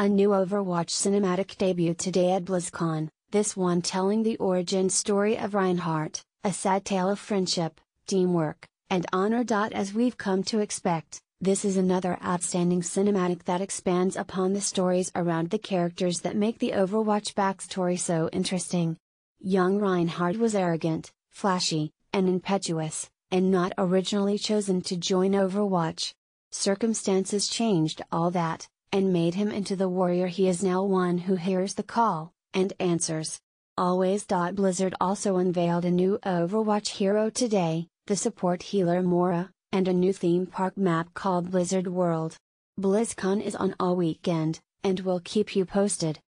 A new Overwatch cinematic debut today at BlizzCon, this one telling the origin story of Reinhardt, a sad tale of friendship, teamwork, and honor. As we've come to expect, this is another outstanding cinematic that expands upon the stories around the characters that make the Overwatch backstory so interesting. Young Reinhardt was arrogant, flashy, and impetuous, and not originally chosen to join Overwatch. Circumstances changed all that, and made him into the warrior he is now one who hears the call, and answers. Always. Blizzard also unveiled a new Overwatch hero today, the support healer Moira, and a new theme park map called Blizzard World. BlizzCon is on all weekend, and we'll keep you posted.